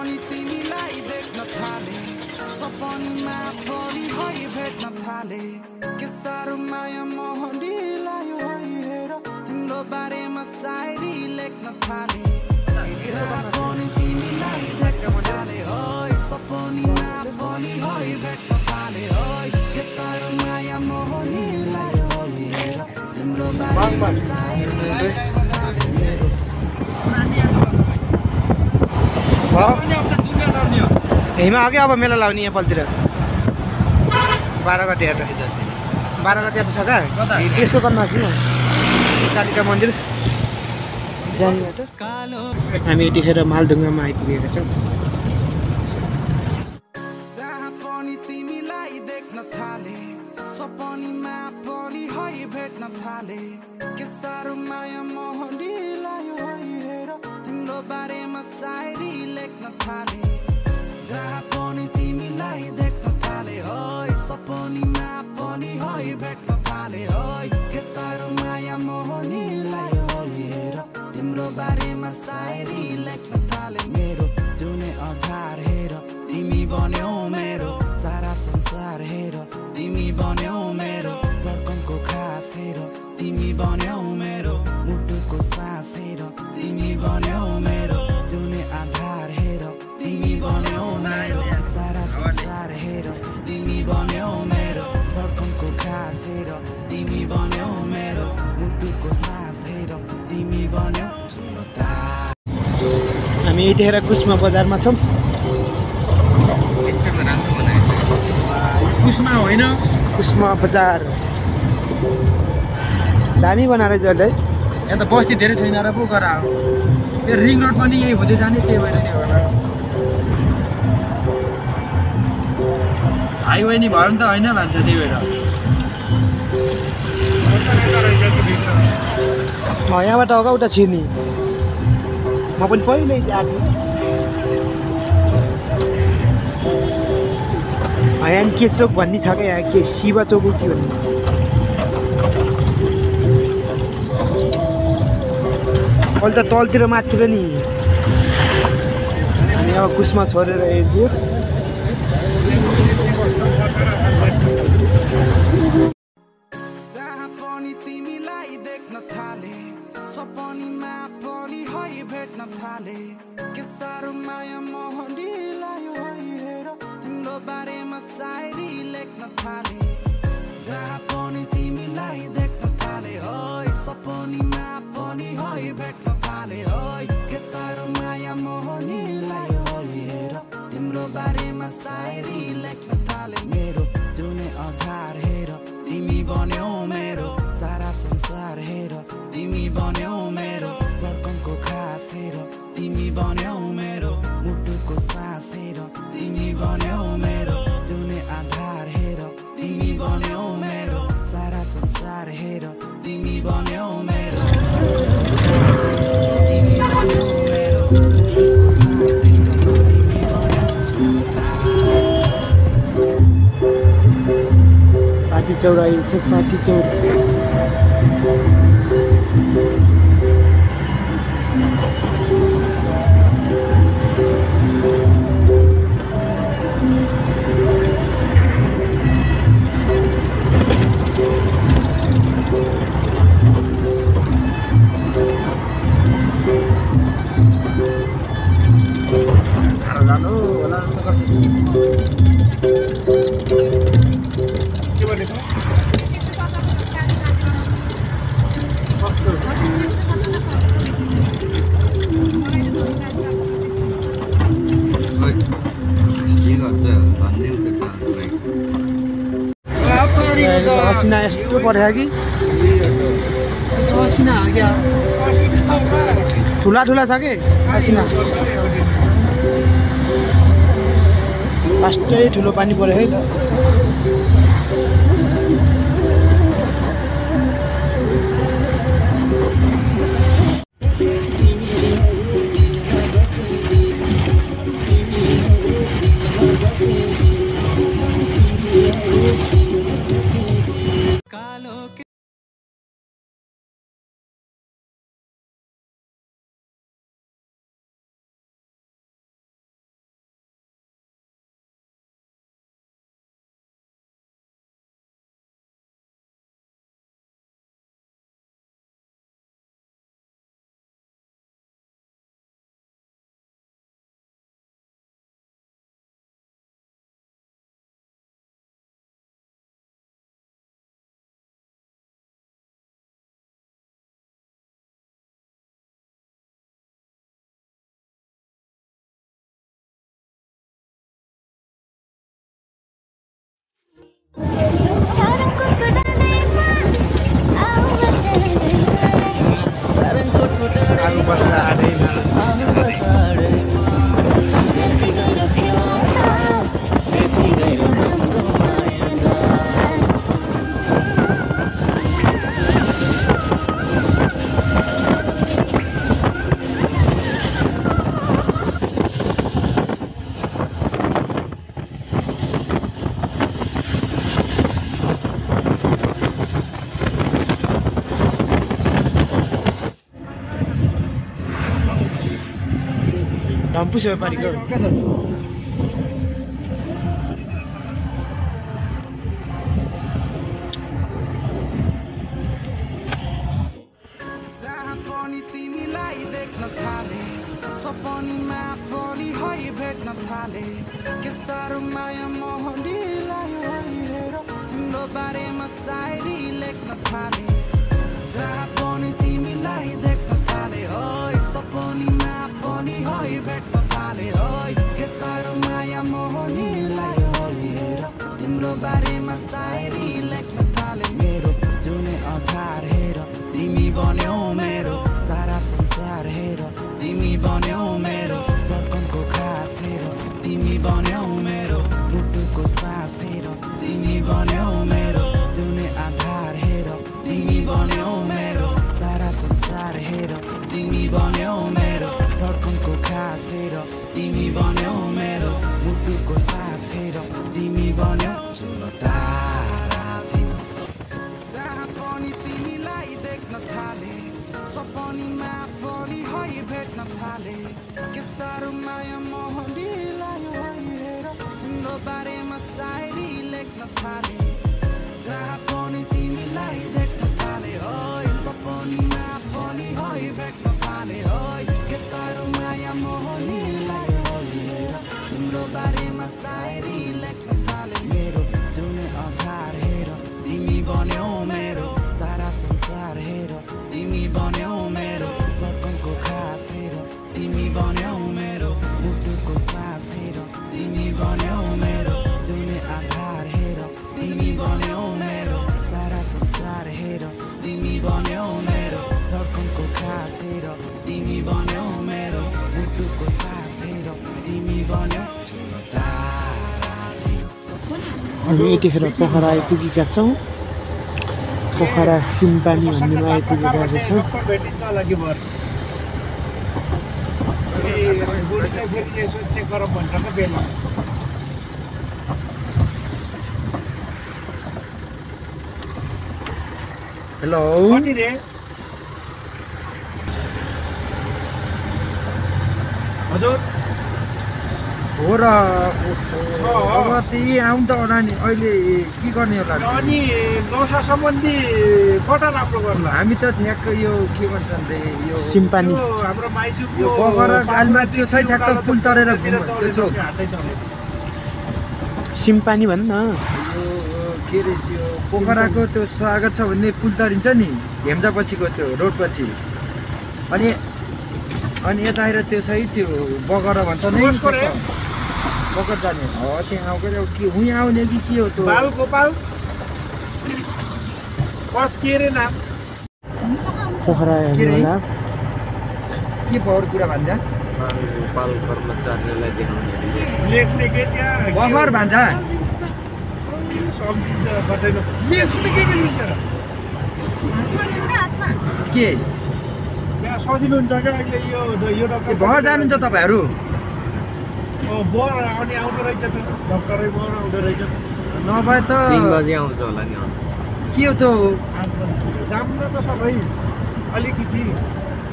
पनि तिमीलाई देख्न थाले। सपनीमा परि है भेट्न थाले। के साह्रो माया मोहनीलाई है हेर तिम्रो बारेमा सायरी लेख्न थाले। पनि तिमीलाई देख्न थाले। है सपनीमा पनि है भेट्न थाले। है के साह्रो माया मोहनीलाई है हेर तिम्रो बारेमा सायरी हिमा अघि अब मेला लाउने नेपालतिर बाह्र गते हेर्दा बाह्र गते त छ कहाँ त्यसको कन्ना छु। कालिका मन्दिर। जाने बाटो कालो हामी यतिखेर मालढुङ्गामा आइपुगेका छौँ। जहाँ पनि तिमीलाई देख्न थाले सपनीमा पनि है भेट्न थाले। के साह्रो माया मोहनीलाई तिम्रो बारेमा सायरी लेख्न थाले जहाँ पनि तिमीलाई देख्न थाले है सपनीमा पनि है भेट्न थाले है के साह्रो माया मोहनीलाई तिम्रो बारेमा सायरी लेख्न बन्यौ मेरो जुने आधार हेर तिमी बन्यौ मेरो सारा संसार हेर तिमी बन्यौ मेरो धड्कनको खास हेर तिमी बन्यौ मेरो मुटुको सास हेर तिमी बन्यौ हामी यतिखेर कुष्मा बजारमा छौँ। कुसमा होइन। कुष्मा बजार। दामी बनाएर जसले यहाँ त बस्ती धेरै छैन र पो गरा त्यो रिङ रोड पनि यही हुँदै जाने त्यही भएर त्यो होला। हाइवे नि भयो भने त होइन भन्छ त्यही भएर। यहाँबाट अगाउ उता छिर्ने। म पनि पहिल्यै आएको यहाँ के चोक भन्ने छ क्या? यहाँ के शिव चोक हो के भन्ने अहिले त तलतिर माथितिर नि। अनि अब कुसमा छोडेर पनि पनि बारेमा लेख्न थाले। पनि तिमीलाई देख्न थाले सपनीमा पनि है भेट्न थाले है। के साह्रो माया मोहनीलाई हेर। तिम्रो बारेमा सायरी लेख्न थाले मेरो जुने आधार हेर। चौड़ाई से काफ़ी चौड़ी आसिना असिना यस्तो परेको कि? ठुला ठुला छ कि असिना। फास्टै ठुलो पानी पऱ्यो है। त पनि तिमीलाई देख्न थाले सपनीमा पली है भेट्न थाले के साह्रो माया मोहनीलाई तिम्रो बारेमा सायरी लेख्न थाले भेट्न थाले है के साह्रो माया मोहनीलाई तिम्रो बारेमा सायरी थाले के साह्रो माया मोहनीलाई हेर तिम्रो बारेमा सायरी लेख्न थाले हामी यतिखेर पोखरा आइपुगेका छौँ। पोखरा सिम्पानी भन्नेमा आइपुगेका रहेछौँ। हेलो। हजुर। हो र अब त्यही आउनु त होला नि अहिले के गर्ने होला? अनि नसा सम्बन्धी कता राम्रो गर्ला। हामी त ठ्याक्क यो के भन्छन् रे यो सिम्पानी। यो हाम्रो माइजूको पोखरा गालमा त्यो छ ठ्याक्क पुल तरेर घुम्नु त्यो चोक सिम्पानी भन् न। यो के अरे त्यो पोखराको त्यो स्वागत छ भन्ने पुल तरिन्छ नि हेम्जा पछिको त्यो रोड पछि अनि अनि यता आएर त्यो छ है त्यो बगर भन्छ नि कसको रे? बगर जाने हो त्यहाँ के उहीँ आउने कि के हो त्यो बाल गोपाल कस के रे नाम पोखरा के रे? हेर्नु होला के भयो कुरा भन्छ गोपाल कर्मचारीलाई देखाउने लेख्ने के त्यहाँ बगर भन्छ सम्झिन्छ कतै न- लेख्ने के के लेख्छ र? के यहाँ सजिलो हुन्छ क्या अहिले यो यो ए, डक्टर भर जानुहुन्छ तपाईँहरू बर अनि आउँदो रहेछ त। डक्टरै बर आउँदो रहेछ। नभए त। तिन बजी आउँछ होला नि। के हो त्यो जान्न त सबै अलिकति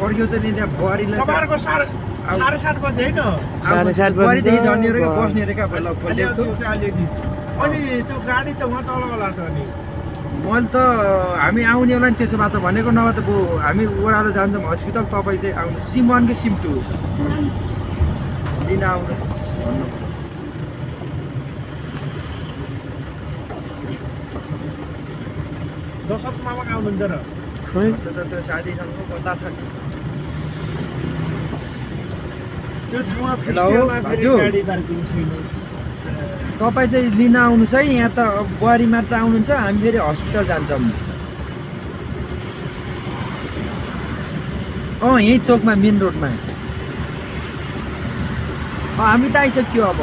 पर्यो त नि त्यहाँ बुहारीलाई त- तपाईँहरूको साढे सात बजी होइन? साढे सात बस्ने अलिअलि अनि त्यो गाडी त उहाँ तल होला त अनि। मैले त हामी आउने होला नि त्यसो भए त भनेको नभए त हामी ओह्रालो जान्छौँ। हस्पिटल तपाईँ चाहिँ आउनु। सिम वान कि सिम टू लिन आउनुहोस् भन्नु दशक मामा आउनुहुन्छ र त त्यो साथीसँग कता छ नि त्यो ठाउँमा फेरि। गाडी पार्किङ छैन तपाईँ चाहिँ लिन आउनुहोस् है यहाँ त बुहारी मात्र आउनुहुन्छ हामी फेरि हस्पिटल जान्छौँ अँ यहीँ चोकमा मेन रोडमा हामी त आइसक्यो अब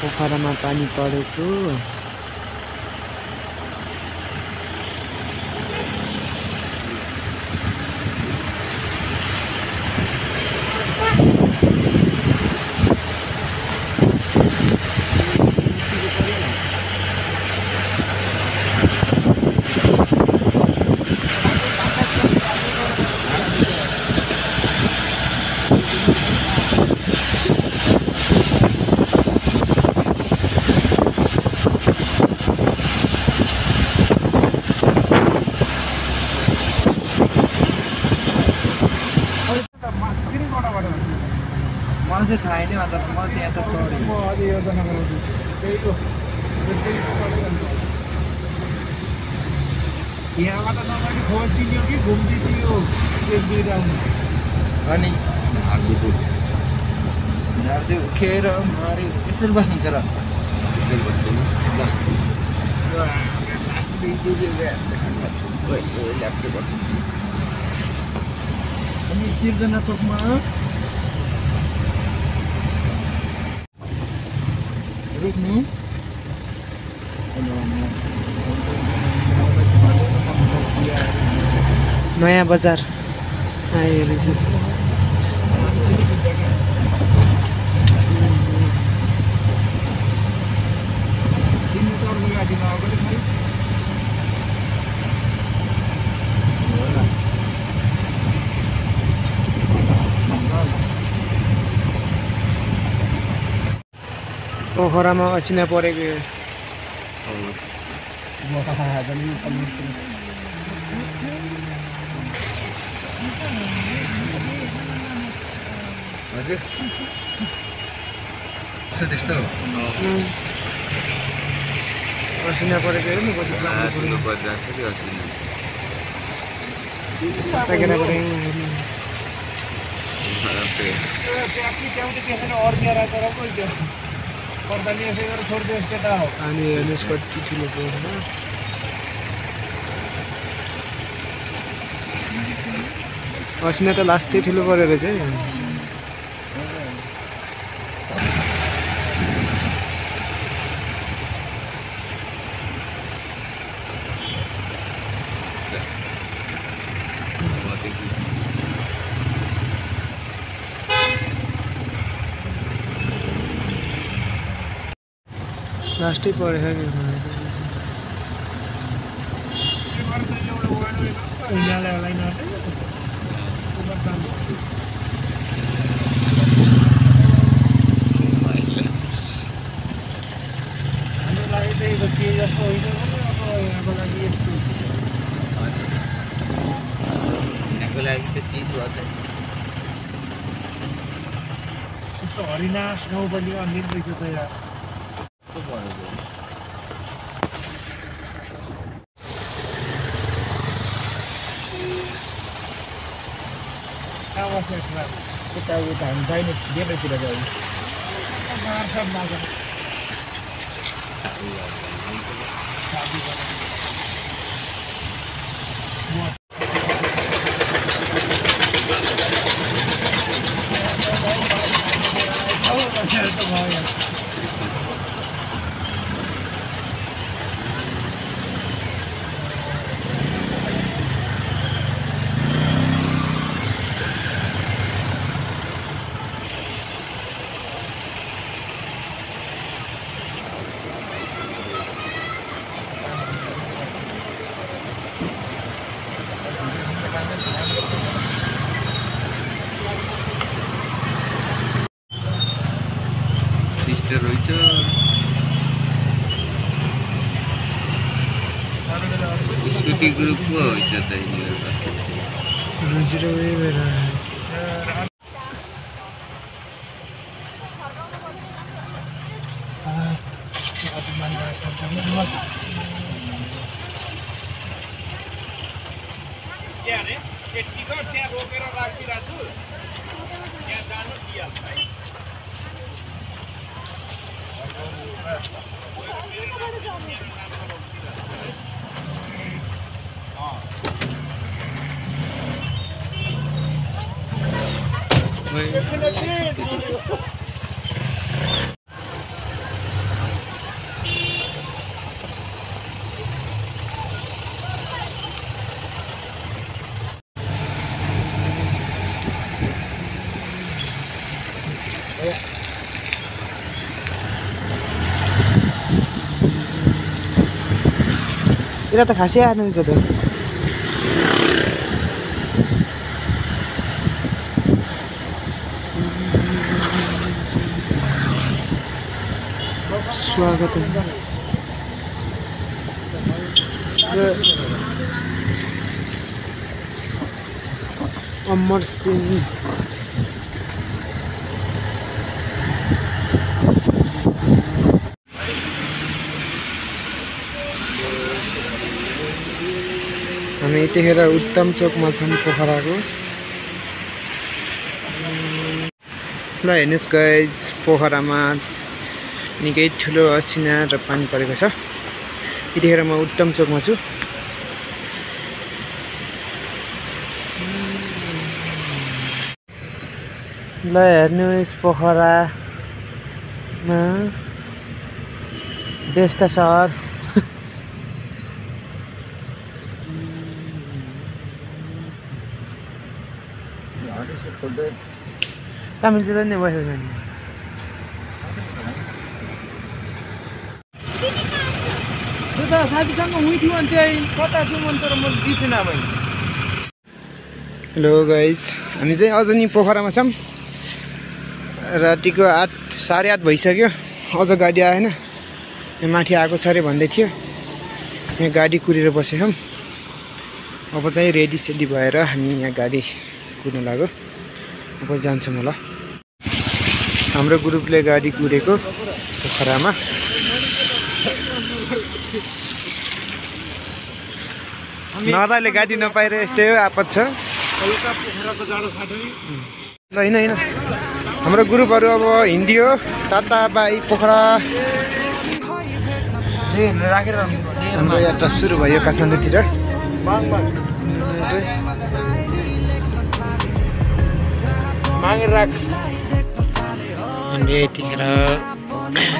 पोखरामा पानी परेको चाहिँ थाहा होइन अन्त म त्यहाँ त सरी म अझै योजना बनाउँदैछु त्यही हो त्यही पकाउँदै जान्छ। यहाँबाट नभए खोजिदियो कि घुम्दिदियो एक दुई राउन्ड अनि उखेर माऱ्यो यस्तो बस्नुहुन्छ र। अनि सिर्जना चोकमा। रोक्नु। नयाँ बजार आयो रहेछ तिमी त अर्को गाडीमा आएको खै होला पोखरामा असिना परेको हजुर त्यस्तो. असिना परेको हेर्नु कति असिना अनि हेर्नुहोस् कति ठुलो त लास्टै ठुलो परेको रहेछ है लास्टै परेछ नि हिमालय लाइन हाम्रो लागि चाहिँ अब के जस्तो होइन भने अब यहाँको लागि यस्तो यहाँको लागि त चिज भएको छ यस्तो हरिनाश गाउँ पनि अन्य रहेछ त यहाँ ये टाइम था नहीं ये मैं फिर जाऊँ सब ना स्कुटी ग्रुप पो रहेछ त यिनीहरू त रुजिरो उयो भएर के अरे के टिकट त्यहाँ रोकेर राखिदिरहेको छु त्यहाँ जानु दिइहाल्छ है यता त खासै आएन नि त स्वागत है अमर सिंह हामी यतिखेर उत्तम चोकमा छौँ पोखराको। ल हेर्नुहोस् गाइज पोखरामा निकै ठुलो असिना र पानी परेको छ। यतिखेर म उत्तम चोकमा छु। ल हेर्नुहोस् पोखरामा बेस्ट सहर। बसेको हेलो गाइज हामी चाहिँ अझ नि पोखरामा छौँ। रातिको आठ साढे आठ भइसक्यो। अझ गाडी आएन। यहाँ माथि आएको छ अरे भन्दै थियो। यहाँ गाडी कुरेर बसेछौँ। अब चाहिँ रेडी सेडी भएर हामी यहाँ गाडी कुद्नु लाग्यो। अब जान्छौँ होला। हाम्रो ग्रुपले गाडी कुरेको पोखरामा नदाले गाडी नपाएर यस्तै हो आपत छ। होइन होइन हाम्रो ग्रुपहरू अब हिन्दी हो। Tata bye Pokhara. राखेर हाम्रो यात्रा सुरु भयो काठमाडौँतिर। मागेर राख। हामीले यतिखेर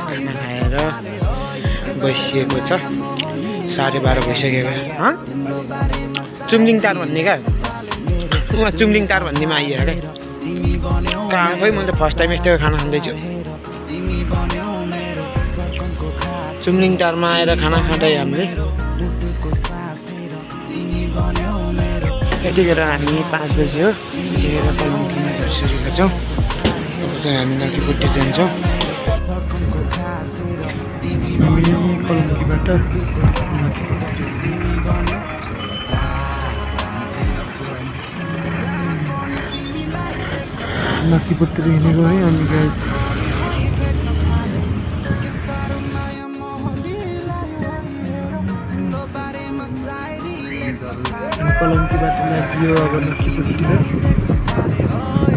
खाना खाएर बसिएको छ। साढे बाह्र भइसकेको चुम्लिङ टार भन्ने क्या? उहाँ चुम्लिङ टार भन्नेमा आइयो क्या कहाँ खोइ मैले फर्स्ट टाइम यस्तो खाना खाँदैछु। चुम्लिङ टारमा आएर खाना खाँदै हामीले। त्यतिखेर हामी पाँच बजी हो? त्यतिखेर पलङ्कीमा झरिसकेका छौँ अब चाहिँ हामी नदीपट्टि जान्छौँ। नदीपट्टि हिँडेको है अनि गाइस पलङ्कीबाट लाग्यो अब नदीपट्टितिर त्यतिखेर हामी सानै